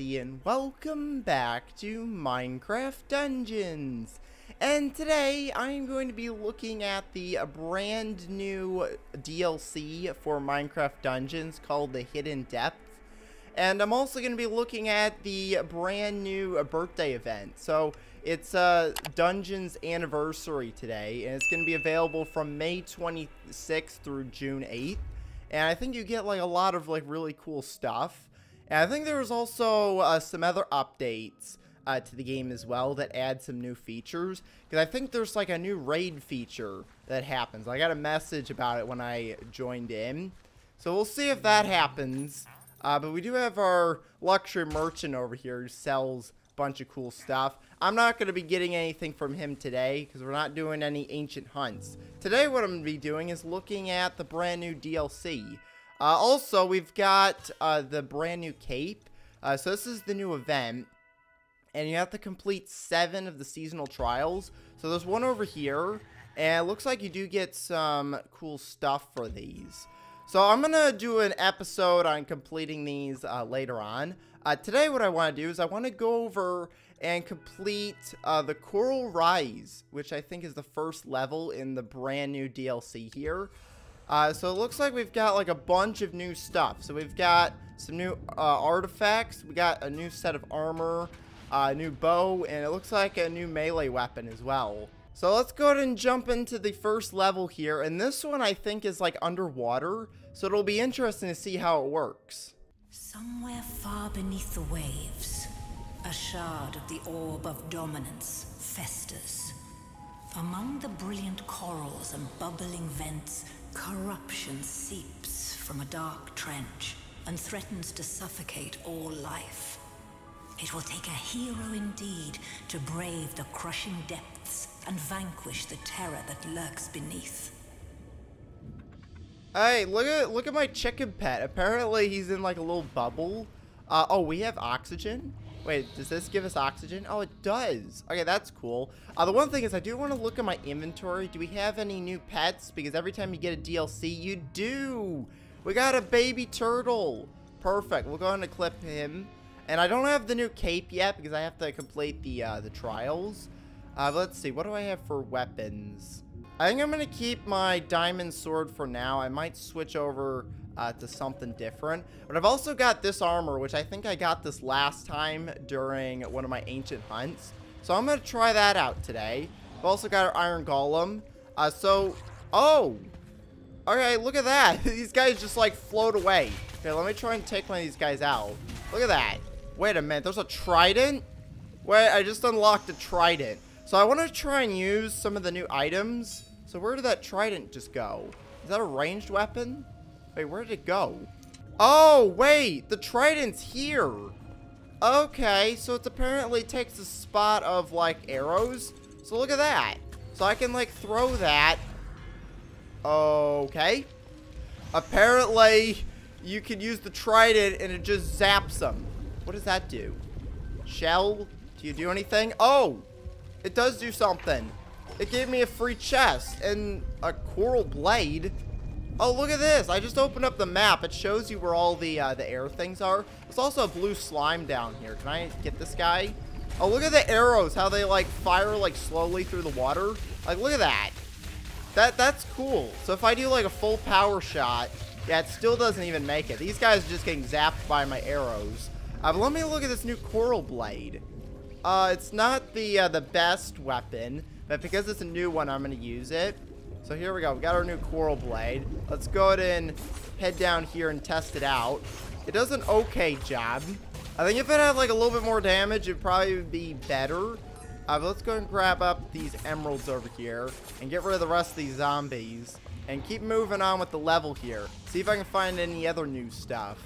everybody and welcome back to Minecraft Dungeons. And today I'm going to be looking at the brand new DLC for Minecraft Dungeons called the Hidden Depth. And I'm also going to be looking at the brand new birthday event. So it's uh, Dungeons anniversary today and it's going to be available from May 26th through June 8th. And I think you get like a lot of like really cool stuff. And I think there was also uh, some other updates uh, to the game as well that add some new features. Because I think there's like a new raid feature that happens. I got a message about it when I joined in. So we'll see if that happens. Uh, but we do have our luxury merchant over here who sells a bunch of cool stuff. I'm not going to be getting anything from him today because we're not doing any ancient hunts. Today what I'm going to be doing is looking at the brand new DLC. Uh, also, we've got uh, the brand new cape. Uh, so this is the new event. And you have to complete seven of the seasonal trials. So there's one over here. And it looks like you do get some cool stuff for these. So I'm going to do an episode on completing these uh, later on. Uh, today what I want to do is I want to go over and complete uh, the Coral Rise, which I think is the first level in the brand new DLC here. Uh, so it looks like we've got like a bunch of new stuff. So we've got some new uh, artifacts. We got a new set of armor, a uh, new bow, and it looks like a new melee weapon as well. So let's go ahead and jump into the first level here. And this one I think is like underwater. So it'll be interesting to see how it works. Somewhere far beneath the waves, a shard of the orb of dominance festers. Among the brilliant corals and bubbling vents, Corruption seeps from a dark trench and threatens to suffocate all life. It will take a hero indeed to brave the crushing depths and vanquish the terror that lurks beneath. Hey, look at look at my chicken pet. Apparently he's in like a little bubble. Uh, oh, we have oxygen? Wait, does this give us oxygen? Oh, it does. Okay, that's cool. Uh, the one thing is I do want to look at my inventory. Do we have any new pets? Because every time you get a DLC, you do. We got a baby turtle. Perfect. We'll go ahead and clip him. And I don't have the new cape yet because I have to complete the uh, the trials. Uh, let's see. What do I have for weapons? I think I'm going to keep my diamond sword for now. I might switch over uh, to something different. But I've also got this armor, which I think I got this last time during one of my ancient hunts. So I'm going to try that out today. I've also got our iron golem. Uh, so, oh, okay, look at that. these guys just like float away. Okay, let me try and take one of these guys out. Look at that. Wait a minute, there's a trident? Wait, I just unlocked a trident. So I want to try and use some of the new items. So where did that trident just go? Is that a ranged weapon? Wait, where did it go? Oh, wait, the trident's here. Okay, so it apparently takes the spot of, like, arrows. So look at that. So I can, like, throw that. Okay. Apparently, you can use the trident and it just zaps them. What does that do? Shell? Do you do anything? Oh, it does do something. It gave me a free chest and a coral blade. Oh, look at this. I just opened up the map. It shows you where all the uh, the air things are. There's also a blue slime down here. Can I get this guy? Oh, look at the arrows. How they, like, fire, like, slowly through the water. Like, look at that. That That's cool. So if I do, like, a full power shot, yeah, it still doesn't even make it. These guys are just getting zapped by my arrows. Uh, let me look at this new coral blade. Uh, it's not the, uh, the best weapon, but because it's a new one, I'm going to use it. So here we go. We got our new coral blade. Let's go ahead and head down here and test it out. It does an okay job. I think if it had like a little bit more damage, it'd probably be better. Uh, let's go and grab up these emeralds over here and get rid of the rest of these zombies and keep moving on with the level here. See if I can find any other new stuff.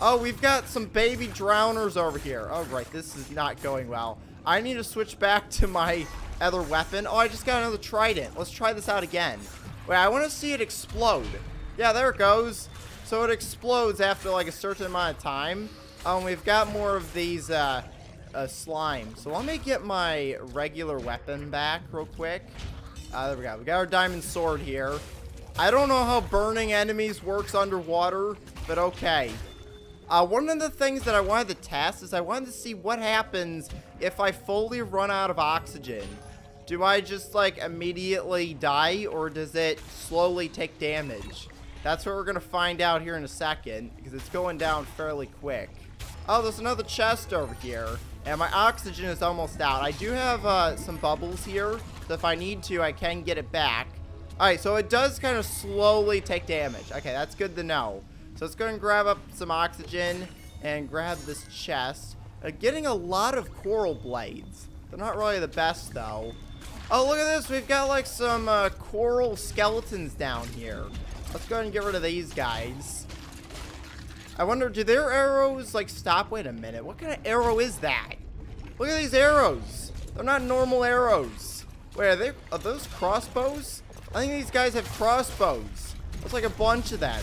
Oh, we've got some baby drowners over here. Oh, right. This is not going well. I need to switch back to my other weapon. Oh, I just got another trident. Let's try this out again. Wait, I want to see it explode. Yeah, there it goes. So it explodes after like a certain amount of time. Um, we've got more of these uh, uh, slime. So let me get my regular weapon back real quick. Uh, there we go. We got our diamond sword here. I don't know how burning enemies works underwater, but okay. Uh, one of the things that I wanted to test is I wanted to see what happens if I fully run out of oxygen. Do I just, like, immediately die, or does it slowly take damage? That's what we're to find out here in a second, because it's going down fairly quick. Oh, there's another chest over here, and my oxygen is almost out. I do have uh, some bubbles here, so if I need to, I can get it back. Alright, so it does kind of slowly take damage. Okay, that's good to know. So let's go and grab up some oxygen and grab this chest. Uh, getting a lot of coral blades. They're not really the best, though. Oh, look at this. We've got like some uh, coral skeletons down here. Let's go ahead and get rid of these guys. I wonder, do their arrows like stop? Wait a minute. What kind of arrow is that? Look at these arrows. They're not normal arrows. Wait, are they? Are those crossbows? I think these guys have crossbows. There's like a bunch of them.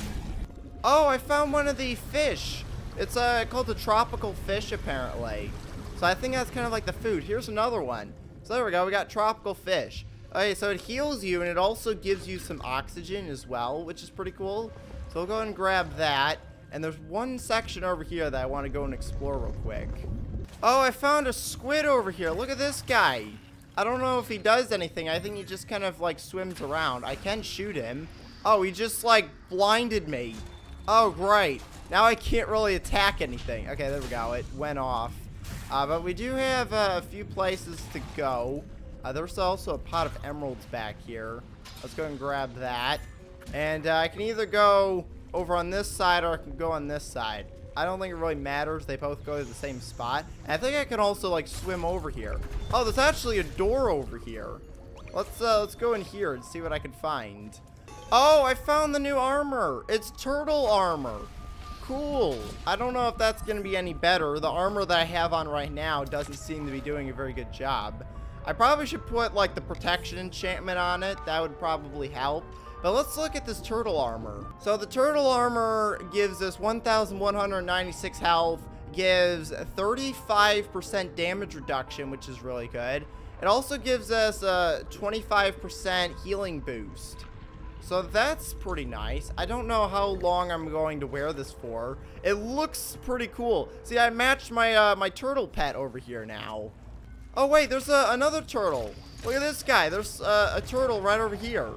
Oh, I found one of the fish. It's uh, called the tropical fish, apparently. So I think that's kind of like the food. Here's another one. So there we go, we got tropical fish. Okay, so it heals you and it also gives you some oxygen as well, which is pretty cool. So we'll go and grab that. And there's one section over here that I want to go and explore real quick. Oh, I found a squid over here. Look at this guy. I don't know if he does anything. I think he just kind of like swims around. I can shoot him. Oh, he just like blinded me. Oh, great. Now I can't really attack anything. Okay, there we go. It went off. Uh, but we do have uh, a few places to go. Uh, there's also a pot of emeralds back here. Let's go and grab that. And uh, I can either go over on this side or I can go on this side. I don't think it really matters. They both go to the same spot. And I think I can also like swim over here. Oh, there's actually a door over here. Let's uh, let's go in here and see what I can find. Oh, I found the new armor. It's turtle armor cool. I don't know if that's going to be any better. The armor that I have on right now doesn't seem to be doing a very good job. I probably should put, like, the protection enchantment on it. That would probably help. But let's look at this turtle armor. So the turtle armor gives us 1,196 health, gives 35% damage reduction, which is really good. It also gives us a 25% healing boost. So that's pretty nice. I don't know how long I'm going to wear this for. It looks pretty cool. See, I matched my uh, my turtle pet over here now. Oh, wait, there's a, another turtle. Look at this guy. There's uh, a turtle right over here.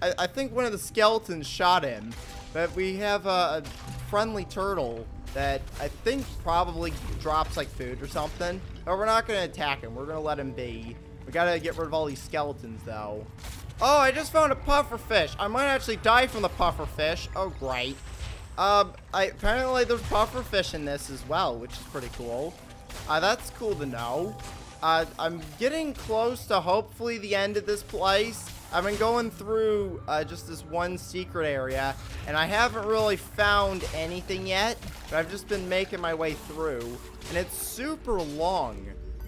I, I, think one of the skeletons shot him. But we have a, a friendly turtle that I think probably drops like food or something. But we're not going to attack him. We're going to let him be. We got to get rid of all these skeletons, though. Oh, I just found a puffer fish. I might actually die from the puffer fish. Oh, great. Um, I, apparently there's puffer fish in this as well, which is pretty cool. Uh, that's cool to know. Uh, I'm getting close to hopefully the end of this place. I've been going through uh, just this one secret area, and I haven't really found anything yet, but I've just been making my way through, and it's super long.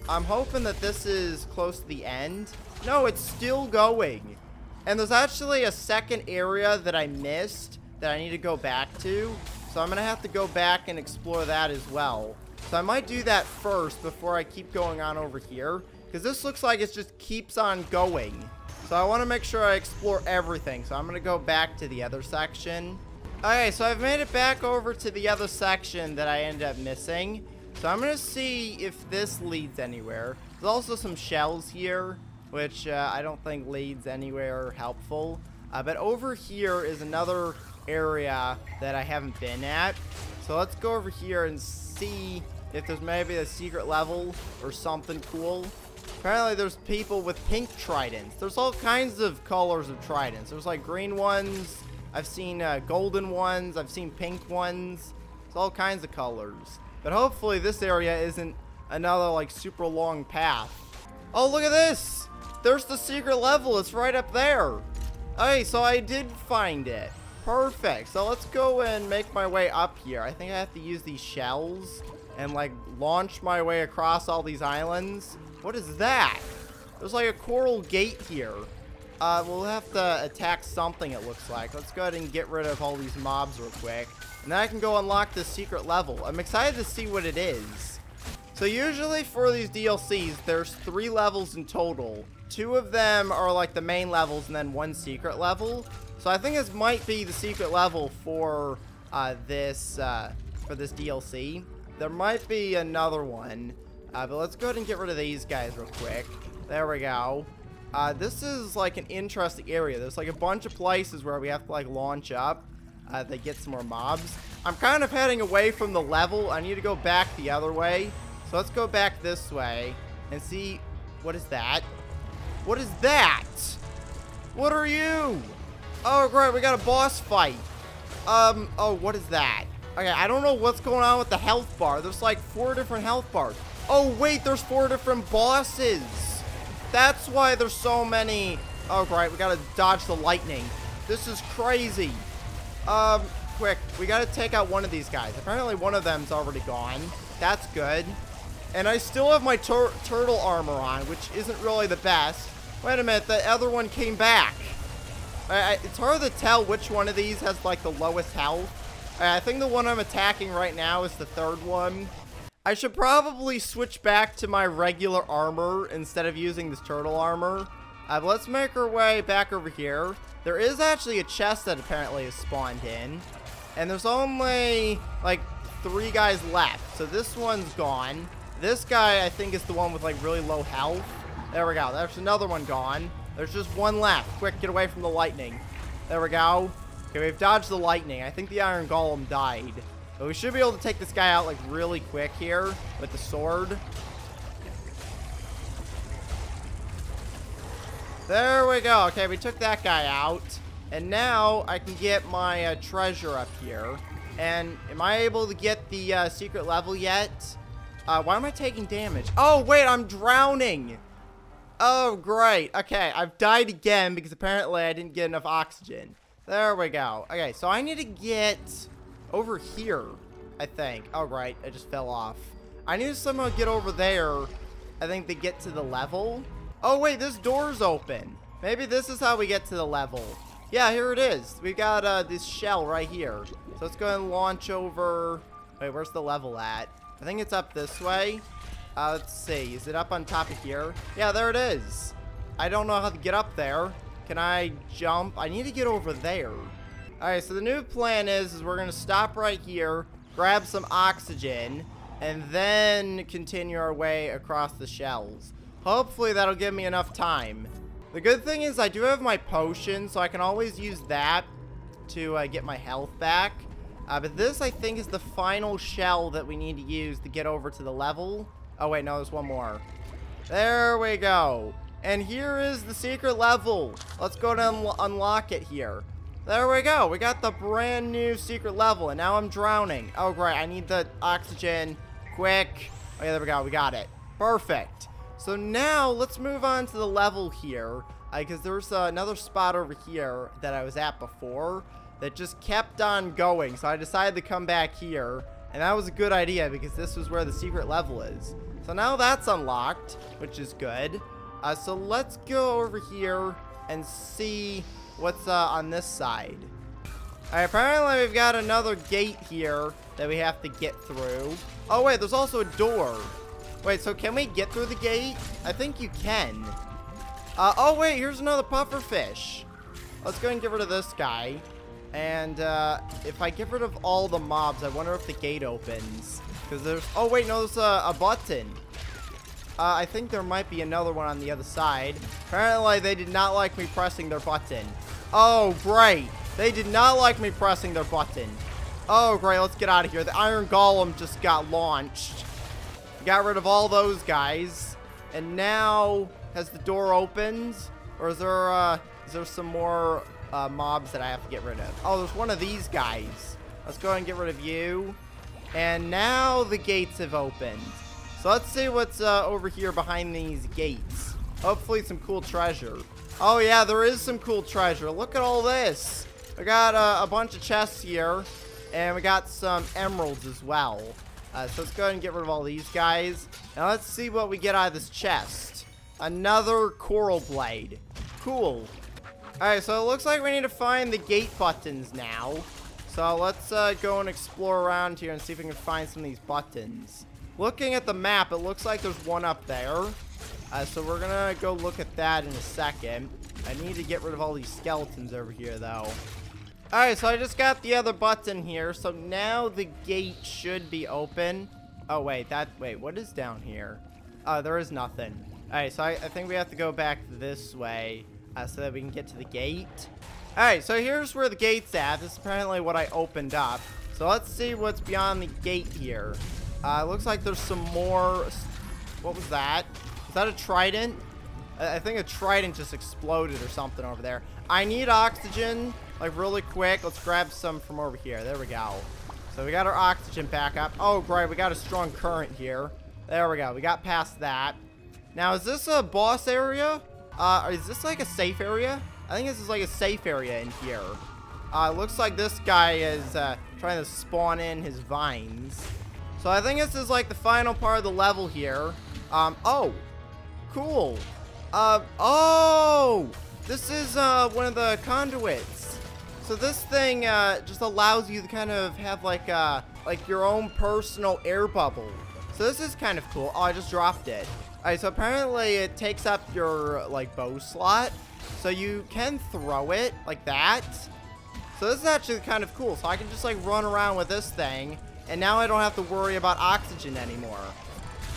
I'm hoping that this is close to the end. No, it's still going. And there's actually a second area that I missed that I need to go back to. So I'm going to have to go back and explore that as well. So I might do that first before I keep going on over here. Because this looks like it just keeps on going. So I want to make sure I explore everything. So I'm going to go back to the other section. Okay, so I've made it back over to the other section that I ended up missing. So I'm going to see if this leads anywhere. There's also some shells here which uh, I don't think leads anywhere helpful. Uh, but over here is another area that I haven't been at. So let's go over here and see if there's maybe a secret level or something cool. Apparently there's people with pink tridents. There's all kinds of colors of tridents. There's like green ones. I've seen uh, golden ones. I've seen pink ones. It's all kinds of colors. But hopefully this area isn't another like super long path. Oh, look at this! There's the secret level. It's right up there. Okay, so I did find it. Perfect. So let's go and make my way up here. I think I have to use these shells and like launch my way across all these islands. What is that? There's like a coral gate here. Uh, we'll have to attack something it looks like. Let's go ahead and get rid of all these mobs real quick. And then I can go unlock the secret level. I'm excited to see what it is. So usually for these DLCs, there's three levels in total. Two of them are like the main levels and then one secret level. So I think this might be the secret level for uh, this, uh, for this DLC. There might be another one, uh, but let's go ahead and get rid of these guys real quick. There we go. Uh, this is like an interesting area. There's like a bunch of places where we have to like launch up. Uh, they get some more mobs. I'm kind of heading away from the level. I need to go back the other way. So let's go back this way and see. What is that? What is that? What are you? Oh, great. We got a boss fight. Um, oh, what is that? Okay, I don't know what's going on with the health bar. There's like four different health bars. Oh, wait, there's four different bosses. That's why there's so many. Oh, great. We got to dodge the lightning. This is crazy. Um, quick. We got to take out one of these guys. Apparently, one of them's already gone. That's good. And I still have my tur turtle armor on, which isn't really the best. Wait a minute. The other one came back. I, I, it's hard to tell which one of these has, like, the lowest health. I think the one I'm attacking right now is the third one. I should probably switch back to my regular armor instead of using this turtle armor. Uh, let's make our way back over here. There is actually a chest that apparently is spawned in. And there's only, like, three guys left. So this one's gone. This guy, I think, is the one with, like, really low health. There we go. There's another one gone. There's just one left. Quick, get away from the lightning. There we go. Okay, we've dodged the lightning. I think the Iron Golem died. But we should be able to take this guy out, like, really quick here with the sword. There we go. Okay, we took that guy out. And now I can get my uh, treasure up here. And am I able to get the uh, secret level yet? Uh, why am I taking damage? Oh, wait, I'm drowning. Oh, great. Okay, I've died again because apparently I didn't get enough oxygen. There we go. Okay, so I need to get over here, I think. Oh, right. I just fell off. I need to somehow get over there, I think, to get to the level. Oh, wait, this door's open. Maybe this is how we get to the level. Yeah, here it is. We've got uh, this shell right here. So let's go and launch over... Wait, where's the level at? I think it's up this way. Uh, let's see. Is it up on top of here? Yeah, there it is. I don't know how to get up there. Can I jump? I need to get over there. Alright, so the new plan is, is we're going to stop right here, grab some oxygen, and then continue our way across the shells. Hopefully that'll give me enough time. The good thing is I do have my potion, so I can always use that to uh, get my health back. Uh, but this, I think, is the final shell that we need to use to get over to the level. Oh, wait, no, there's one more. There we go. And here is the secret level. Let's go to un unlock it here. There we go. We got the brand new secret level, and now I'm drowning. Oh, great. I need the oxygen. Quick. Oh, yeah, there we go. We got it. Perfect. So now, let's move on to the level here, because uh, there's uh, another spot over here that I was at before that just kept on going. So I decided to come back here, and that was a good idea, because this was where the secret level is. So now that's unlocked, which is good. Uh, so let's go over here and see what's uh, on this side. Right, apparently we've got another gate here that we have to get through. Oh, wait, there's also a door. Wait, so can we get through the gate? I think you can. Uh, oh, wait, here's another puffer fish. Let's go and get rid of this guy. And uh, if I get rid of all the mobs, I wonder if the gate opens. Because there's... Oh, wait, no, there's a, a button. Uh, I think there might be another one on the other side. Apparently, they did not like me pressing their button. Oh, great. They did not like me pressing their button. Oh, great. Let's get out of here. The Iron Golem just got launched. Got rid of all those guys. And now, has the door opened? Or is there, uh, is there some more uh, mobs that I have to get rid of? Oh, there's one of these guys. Let's go and get rid of you. And now the gates have opened. So let's see what's uh, over here behind these gates. Hopefully some cool treasure. Oh yeah, there is some cool treasure. Look at all this. We got uh, a bunch of chests here. And we got some emeralds as well. Uh, so let's go ahead and get rid of all these guys. Now let's see what we get out of this chest. Another coral blade. Cool. Alright, so it looks like we need to find the gate buttons now. So let's uh, go and explore around here and see if we can find some of these buttons. Looking at the map, it looks like there's one up there. Uh, so we're gonna go look at that in a second. I need to get rid of all these skeletons over here, though. Alright, so I just got the other button here, so now the gate should be open. Oh, wait, that, wait, what is down here? Oh, there is nothing. Alright, so I, I, think we have to go back this way uh, so that we can get to the gate. Alright, so here's where the gate's at. This is apparently what I opened up. So let's see what's beyond the gate here. Uh, looks like there's some more... What was that? Is that a trident? I think a trident just exploded or something over there. I need oxygen, like really quick. Let's grab some from over here. There we go. So we got our oxygen back up. Oh, great. We got a strong current here. There we go. We got past that. Now, is this a boss area? Uh, is this like a safe area? I think this is like a safe area in here. Uh, looks like this guy is uh, trying to spawn in his vines. So I think this is like the final part of the level here. Um, oh, cool. Uh, oh, this is uh, one of the conduits. So this thing uh, just allows you to kind of have like uh, like your own personal air bubble. So this is kind of cool. Oh, I just dropped it. Alright, so apparently it takes up your like bow slot. So you can throw it like that. So this is actually kind of cool. So I can just like run around with this thing. And now I don't have to worry about oxygen anymore.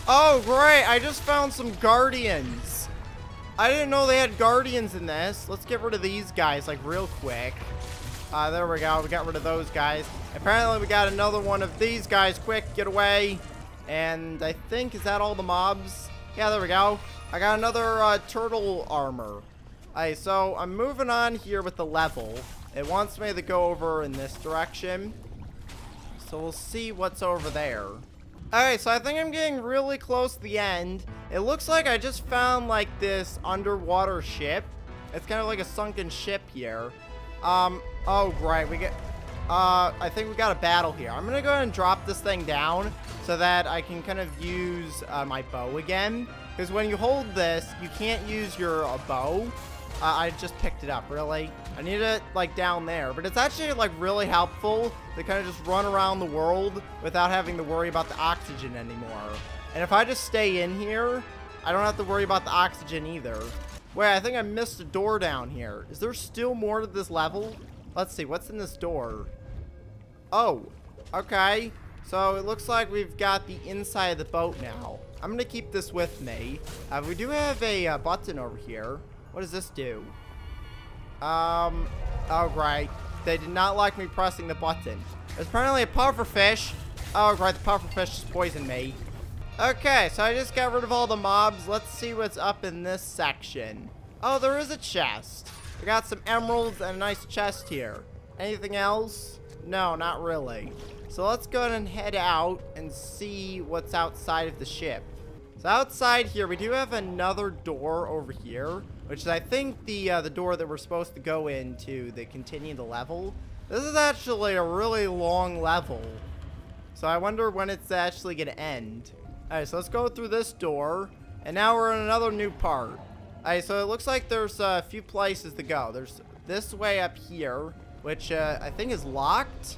Oh, great. I just found some guardians. I didn't know they had guardians in this. Let's get rid of these guys, like, real quick. Uh, there we go. We got rid of those guys. Apparently, we got another one of these guys. Quick, get away. And I think, is that all the mobs? Yeah, there we go. I got another uh, turtle armor. Alright, so I'm moving on here with the level. It wants me to go over in this direction. So we'll see what's over there. Alright, so I think I'm getting really close to the end. It looks like I just found, like, this underwater ship. It's kind of like a sunken ship here. Um, oh, great. We get, uh, I think we got a battle here. I'm going to go ahead and drop this thing down so that I can kind of use uh, my bow again. Because when you hold this, you can't use your uh, bow. Uh, I just picked it up, really. I need it, like, down there. But it's actually, like, really helpful to kind of just run around the world without having to worry about the oxygen anymore. And if I just stay in here, I don't have to worry about the oxygen either. Wait, I think I missed a door down here. Is there still more to this level? Let's see, what's in this door? Oh, okay. So it looks like we've got the inside of the boat now. I'm to keep this with me. Uh, we do have a uh, button over here. What does this do? Um, oh, right. They did not like me pressing the button. There's apparently a pufferfish. Oh, right, the pufferfish just poisoned me. Okay, so I just got rid of all the mobs. Let's see what's up in this section. Oh, there is a chest. We got some emeralds and a nice chest here. Anything else? No, not really. So let's go ahead and head out and see what's outside of the ship. So outside here, we do have another door over here, which is, I think, the uh, the door that we're supposed to go into to continue the level. This is actually a really long level. So I wonder when it's actually going to end. Alright, so let's go through this door. And now we're in another new part. Alright, so it looks like there's a few places to go. There's this way up here, which uh, I think is locked.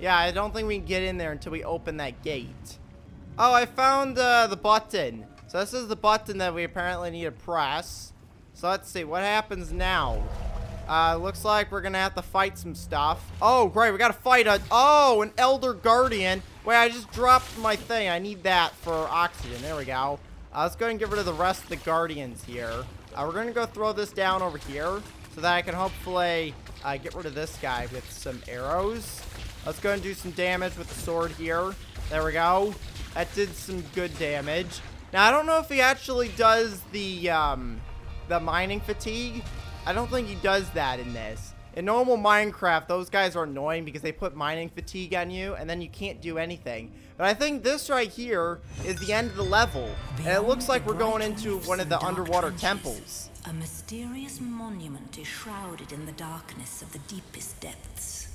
Yeah, I don't think we can get in there until we open that gate. Oh, I found uh, the button. So this is the button that we apparently need to press. So let's see, what happens now? Uh, looks like we're gonna have to fight some stuff. Oh, great, we gotta fight a- Oh, an Elder Guardian. Wait, I just dropped my thing. I need that for oxygen. There we go. Uh, let's go ahead and get rid of the rest of the Guardians here. Uh, we're gonna go throw this down over here so that I can hopefully uh, get rid of this guy with some arrows. Let's go and do some damage with the sword here. There we go. That did some good damage. Now, I don't know if he actually does the, um, the mining fatigue. I don't think he does that in this. In normal Minecraft, those guys are annoying because they put mining fatigue on you, and then you can't do anything. But I think this right here is the end of the level, and it looks like we're going into one of the underwater temples. A mysterious monument is shrouded in the darkness of the deepest depths.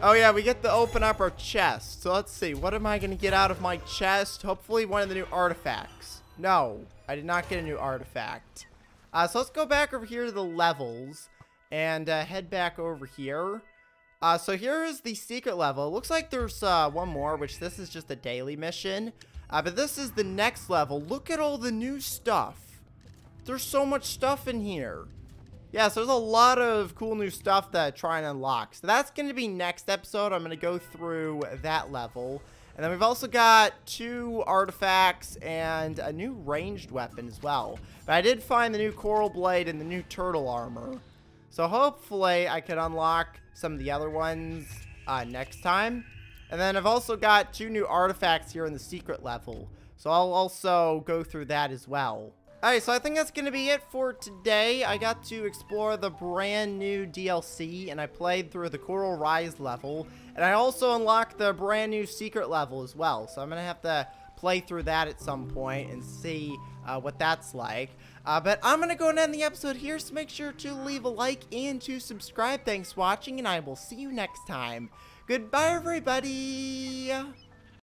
Oh yeah, we get to open up our chest. So let's see, what am I going to get out of my chest? Hopefully one of the new artifacts. No, I did not get a new artifact. Uh, so let's go back over here to the levels and uh, head back over here. Uh, so here is the secret level. It looks like there's uh, one more, which this is just a daily mission. Uh, but this is the next level. Look at all the new stuff. There's so much stuff in here. yeah, so there's a lot of cool new stuff to try and unlock. So that's going to be next episode. I'm going to go through that level. And then we've also got two artifacts and a new ranged weapon as well. But I did find the new coral blade and the new turtle armor. So hopefully I could unlock some of the other ones uh, next time. And then I've also got two new artifacts here in the secret level. So I'll also go through that as well. Alright, so I think that's going to be it for today. I got to explore the brand new DLC, and I played through the Coral Rise level. And I also unlocked the brand new secret level as well. So I'm going to have to play through that at some point and see uh, what that's like. Uh, but I'm going to go and end the episode here, so make sure to leave a like and to subscribe. Thanks for watching, and I will see you next time. Goodbye, everybody!